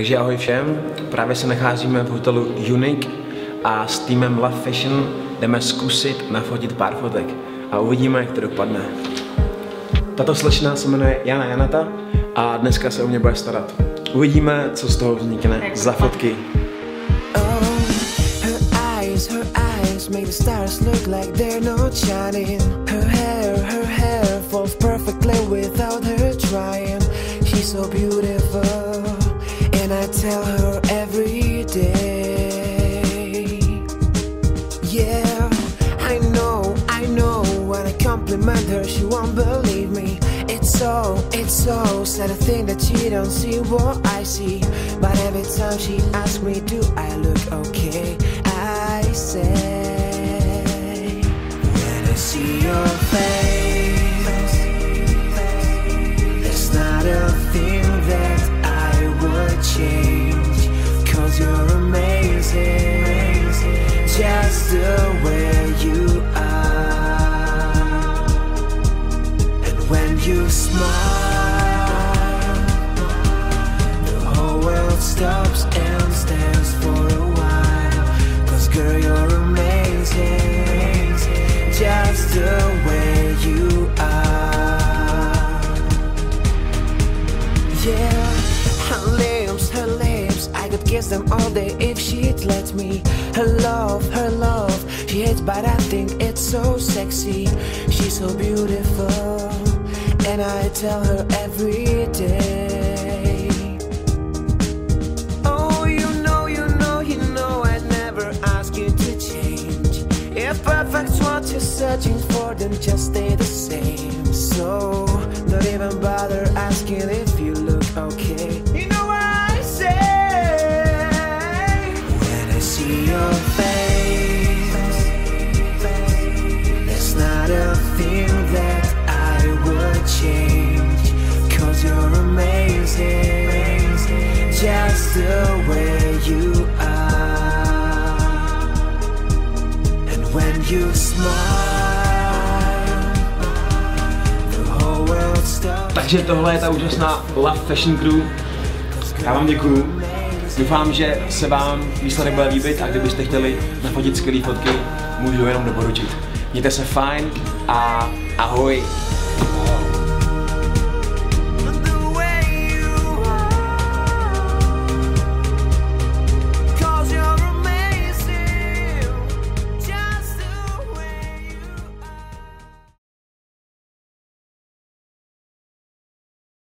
Takže ahoj všem, právě se nacházíme v hotelu Unique a s týmem Love Fashion jdeme zkusit nafotit pár fotek a uvidíme, jak to dopadne. Tato slečna se jmenuje Jana Janata a dneska se o mě bude starat. Uvidíme, co z toho vznikne za fotky. Her eyes, her eyes make the stars look like they're not shining. Her hair, her hair falls perfectly without her trying. She's so beautiful, tell her every day. Yeah, I know, I know. When I compliment her, she won't believe me. It's so, it's so sad to think that she don't see what I see. But every time she asks me, do I look okay? I say, when I see your face, there's not a thing you smile, the whole world stops and stands for a while. Cause girl, you're amazing, just the way you are. Yeah, her lips, her lips, I could kiss them all day if she'd let me. Her love, her love, she hates, but I think it's so sexy. She's so beautiful, and I tell her every day. Oh, you know, you know, you know, I'd never ask you to change. If perfect's what you're searching for, then just stay you are. And when you smile. Takže tohle je ta úžasná Love Fashion Crew. Já vám děkuju. Doufám, že se vám výsledek bude líbit a kdybyste chtěli nafotit skvělé fotky, můžu jenom doporučit. Mějte se fajn a ahoj.